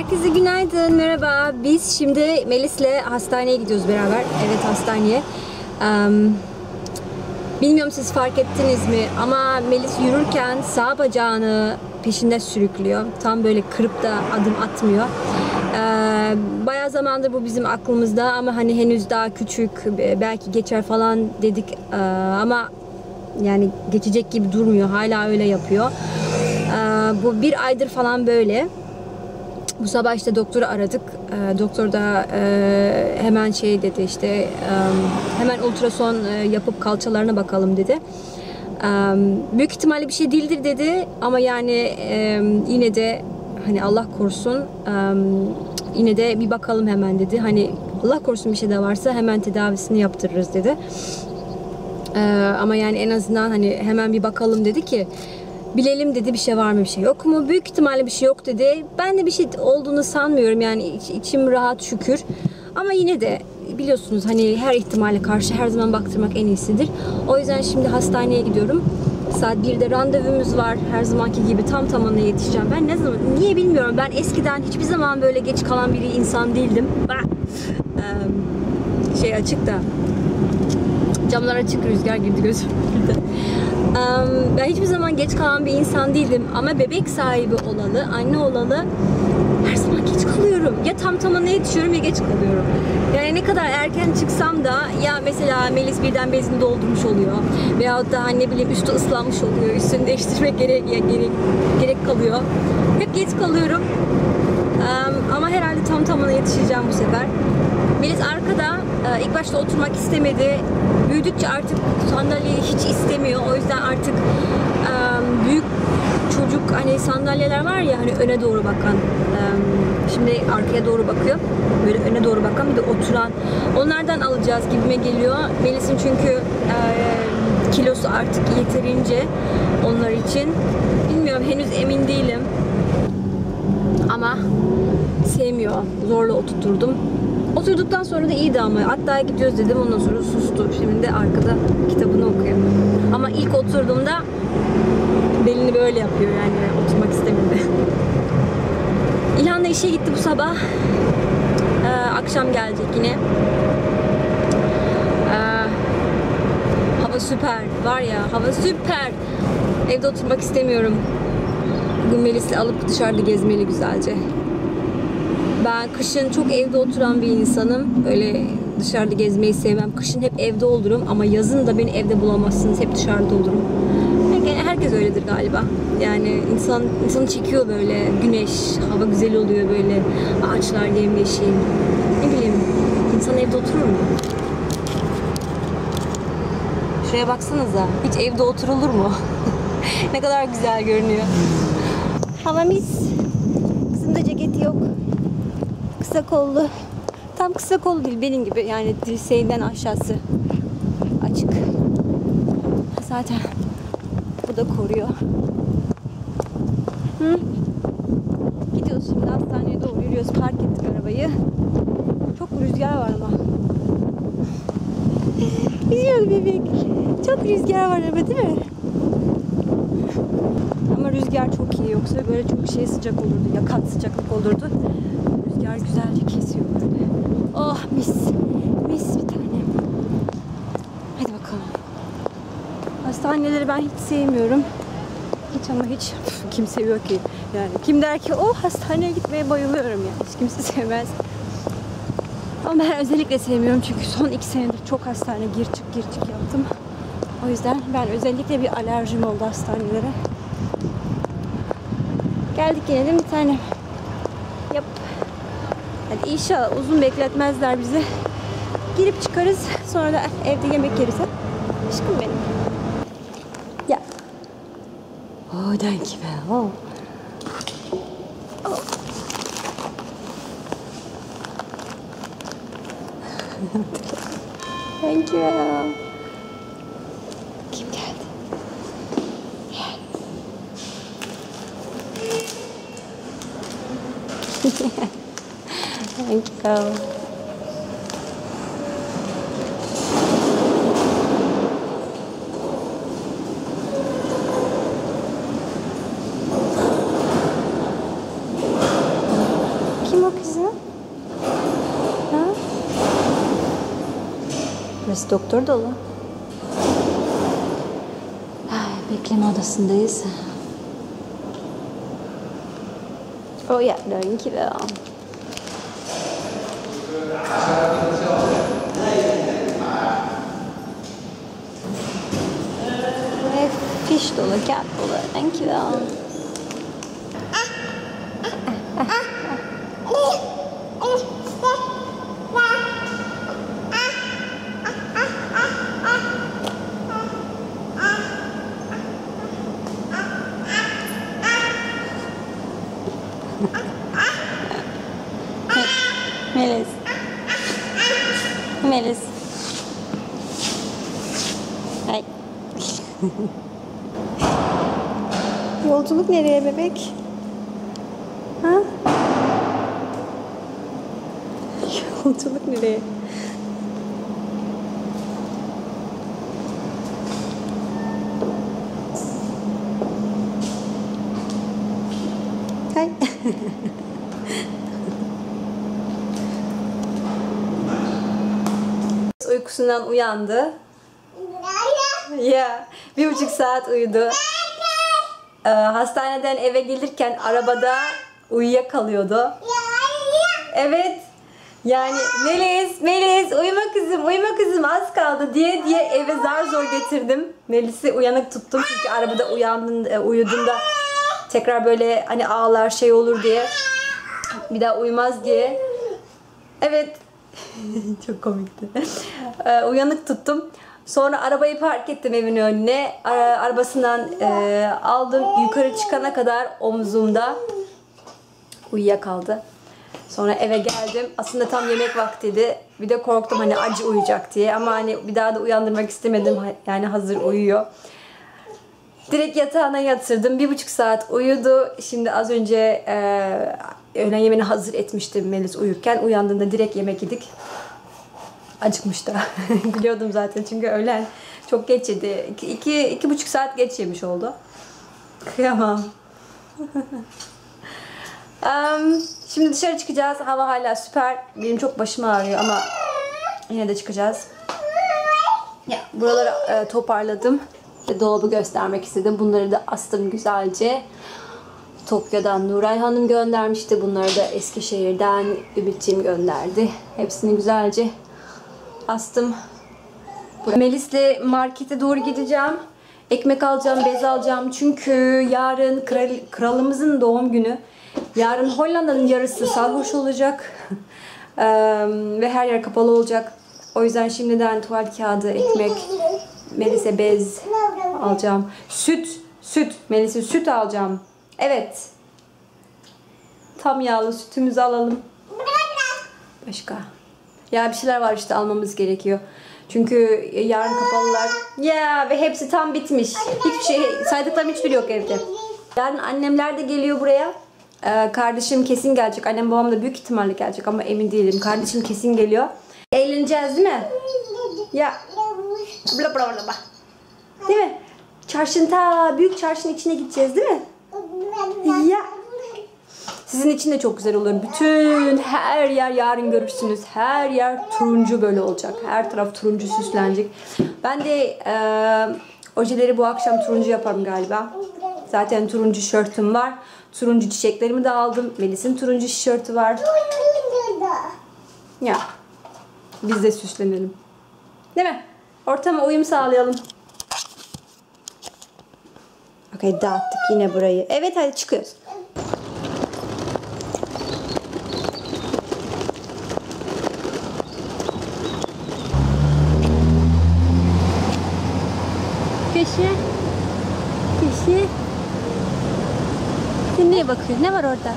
Herkese günaydın, merhaba. Biz şimdi Melis'le hastaneye gidiyoruz beraber. Evet hastaneye. Em, bilmiyorum siz fark ettiniz mi ama Melis yürürken sağ bacağını peşinde sürüklüyor. Tam böyle kırıp da adım atmıyor. Ee, bayağı zamandır bu bizim aklımızda ama hani henüz daha küçük belki geçer falan dedik Ee, ama yani geçecek gibi durmuyor. Hala öyle yapıyor. Ee, bu bir aydır falan böyle. Bu sabah işte doktoru aradık. Ee, doktor da e, hemen şey dedi işte e, hemen ultrason e, yapıp kalçalarına bakalım dedi. E, büyük ihtimalle bir şey değildir dedi ama yani e, yine de hani Allah korusun e, yine de bir bakalım hemen dedi. Hani Allah korusun bir şey de varsa hemen tedavisini yaptırırız dedi. E, ama yani en azından hani hemen bir bakalım dedi ki bilelim dedi bir şey var mı bir şey yok mu? Büyük ihtimalle bir şey yok dedi. Ben de bir şey olduğunu sanmıyorum yani iç- içim rahat şükür. Ama yine de biliyorsunuz hani her ihtimale karşı her zaman baktırmak en iyisidir. O yüzden şimdi hastaneye gidiyorum. Saat 1'de randevumuz var. Her zamanki gibi tam tamına yetişeceğim. Ben ne zaman, niye bilmiyorum. Ben eskiden hiçbir zaman böyle geç kalan bir insan değildim. Şey açık da camlar açık rüzgar girdi gözüme. Ben hiçbir zaman geç kalan bir insan değildim ama bebek sahibi olalı, anne olalı her zaman geç kalıyorum. Ya tam tamına yetişiyorum ya geç kalıyorum. Yani ne kadar erken çıksam da ya mesela Melis birden bezini doldurmuş oluyor. Veyahut da ne bileyim üstü ıslanmış oluyor. Üstünü değiştirmek gerek, ya gerek, gerek kalıyor. Hep geç kalıyorum. Ama herhalde tam tamına yetişeceğim bu sefer. Melis arkada e, ilk başta oturmak istemedi. Büyüdükçe artık sandalyeyi hiç istemiyor. O yüzden artık e, büyük çocuk hani sandalyeler var ya hani öne doğru bakan. e, Şimdi arkaya doğru bakıyor. Böyle öne doğru bakan bir de oturan. Onlardan alacağız gibime geliyor. Melis'in çünkü e, kilosu artık yeterince onlar için. Bilmiyorum henüz emin değilim. Ama sevmiyor. Zorla oturturdum. Oturduktan sonra da iyiydi ama. Hatta gidiyoruz dedim ondan sonra sustu. Şimdi de arkada kitabını okuyor. Ama ilk oturduğumda belini böyle yapıyor yani oturmak istemedi. İlhan da işe gitti bu sabah. Ee, akşam gelecek yine. Ee, hava süper. Var ya hava süper. Evde oturmak istemiyorum. Bugün Melis'i alıp dışarıda gezmeli güzelce. Ben kışın çok evde oturan bir insanım. Öyle dışarıda gezmeyi sevmem. Kışın hep evde olurum ama yazın da beni evde bulamazsınız. Hep dışarıda olurum. Herke- Herkes öyledir galiba. Yani insan insanı çekiyor böyle. Güneş, hava güzel oluyor böyle. Ağaçlar yemyeşil. Ne bileyim. İnsan evde oturur mu? Şuraya baksanıza. Hiç evde oturulur mu? ne kadar güzel görünüyor. Hava mis. Kısa kollu. Tam kısa kollu değil benim gibi yani dirseğinden aşağısı açık. Zaten bu da koruyor. Hı? Gidiyoruz şimdi hastaneye doğru yürüyoruz. Park ettik arabayı. Çok rüzgar var ama. Biliyorum bebek. Çok rüzgar var ama değil mi? Rüzgar çok iyi yoksa böyle çok şey sıcak olurdu. Yakan sıcaklık olurdu. Rüzgar güzelce kesiyor böyle. Oh mis. Mis bir tane. Hadi bakalım. Hastaneleri ben hiç sevmiyorum. Hiç ama hiç kim seviyor ki? Yani kim der ki o hastaneye gitmeye bayılıyorum yani. Hiç kimse sevmez. Ama ben özellikle sevmiyorum çünkü son iki senedir çok hastane gir çık gir çık yaptım. O yüzden ben özellikle bir alerjim oldu hastanelere. Geldik yine de bir tane. Yap. Hadi inşallah uzun bekletmezler bizi. Girip çıkarız. Sonra da evde yemek yeriz. Aşkım benim. Ya. Oh, thank you. Oh. Oh. thank you. think so. Kim o kızın? Ha? Burası doktor dolu. Ay, bekleme odasındayız. Oh yeah, no, you it fiş dolu, kağıt dolu. Dankjewel. Melis. Melis. Ay. Yolculuk nereye bebek? Ha? Yolculuk nereye? Hay. Uykusundan uyandı. Ya bir buçuk saat uyudu. Ee, hastaneden eve gelirken arabada uyuyakalıyordu. Evet. Yani Melis, Melis uyuma kızım, uyuma kızım az kaldı diye diye eve zar zor getirdim. Melis'i uyanık tuttum çünkü arabada uyandığında, uyuduğunda tekrar böyle hani ağlar şey olur diye. Bir daha uyumaz diye. Evet. Çok komikti. Ee, uyanık tuttum. Sonra arabayı park ettim evin önüne. Ara- arabasından e, aldım. Yukarı çıkana kadar omzumda uyuyakaldı. Sonra eve geldim. Aslında tam yemek vaktiydi. Bir de korktum hani acı uyuyacak diye. Ama hani bir daha da uyandırmak istemedim. Yani hazır uyuyor. Direkt yatağına yatırdım. Bir buçuk saat uyudu. Şimdi az önce e, öğlen yemeğini hazır etmiştim Melis uyurken. Uyandığında direkt yemek yedik. Acıkmış da. Biliyordum zaten çünkü öğlen çok geç yedi. İki, iki, iki buçuk saat geç yemiş oldu. Kıyamam. Em, şimdi dışarı çıkacağız. Hava hala süper. Benim çok başım ağrıyor ama yine de çıkacağız. Ya buraları e, toparladım. Dolabı göstermek istedim. Bunları da astım güzelce. Tokyo'dan Nuray Hanım göndermişti. Bunları da Eskişehir'den Ümit'ciğim gönderdi. Hepsini güzelce astım. Melis'le markete doğru gideceğim. Ekmek alacağım, bez alacağım. Çünkü yarın kral, kralımızın doğum günü. Yarın Hollanda'nın yarısı sarhoş olacak. Eee, ve her yer kapalı olacak. O yüzden şimdiden tuvalet kağıdı, ekmek, Melis'e bez alacağım. Süt, süt. Melis'e süt alacağım. Evet. Tam yağlı sütümüzü alalım. Başka. Ya bir şeyler var işte almamız gerekiyor. Çünkü yarın kapalılar. Ya ve hepsi tam bitmiş. Hiçbir şey saydıklarım hiçbiri yok evde. Yarın annemler de geliyor buraya. Ee, kardeşim kesin gelecek. Annem babam da büyük ihtimalle gelecek ama emin değilim. Kardeşim kesin geliyor. Eğleneceğiz değil mi? Ya. Bla bla bla bla. Değil mi? Çarşın ta büyük çarşının içine gideceğiz değil mi? Ya. Sizin için de çok güzel olur. Bütün her yer yarın görürsünüz. Her yer turuncu böyle olacak. Her taraf turuncu süslenecek. Ben de e, ojeleri bu akşam turuncu yaparım galiba. Zaten turuncu şörtüm var. Turuncu çiçeklerimi de aldım. Melis'in turuncu tişörtü var. Ya. Biz de süslenelim. Değil mi? Ortama uyum sağlayalım. Okey dağıttık yine burayı. Evet hadi çıkıyoruz. Köşe. Sen neye bakıyorsun? Ne var orada?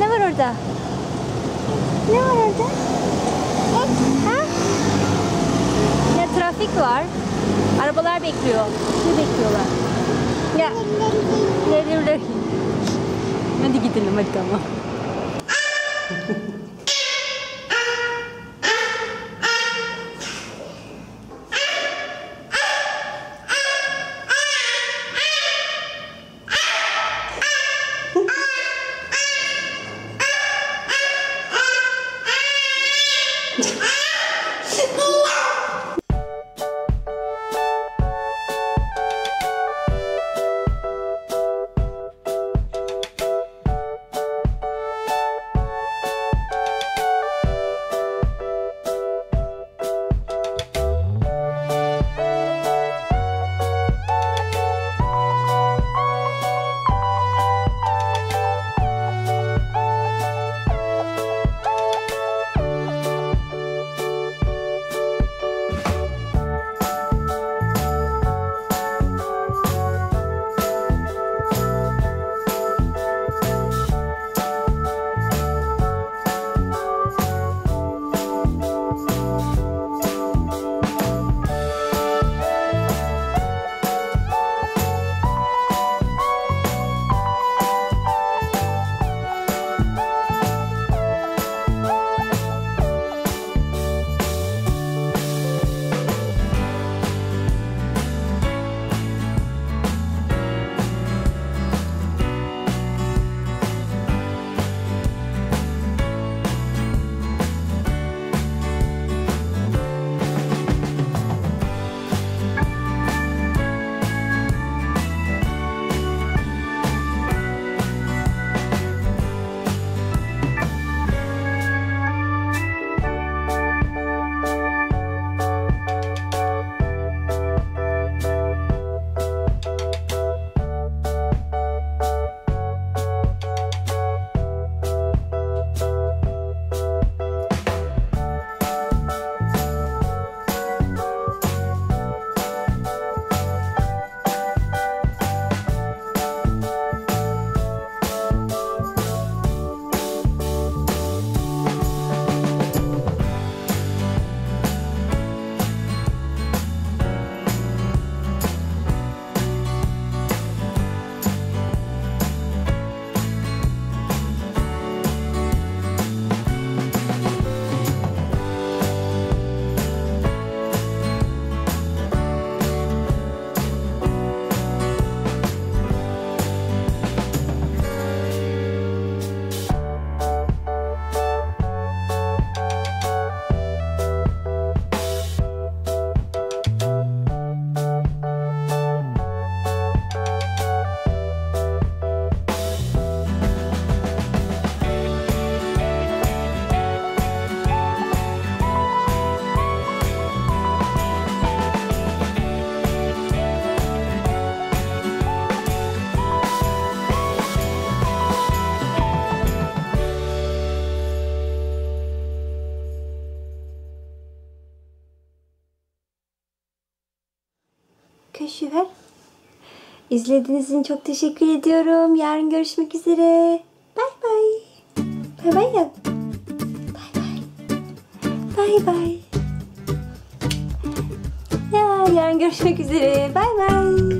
Ne var orada? Ne var orada? Ha? Ya trafik var. Arabalar bekliyor. Ne bekliyorlar? Ya. Hadi gidelim hadi tamam. İzlediğiniz için çok teşekkür ediyorum. Yarın görüşmek üzere. Bay bay. Bay bay ya. Bay bay. Bay bay. Ya yarın görüşmek üzere. Bay bay.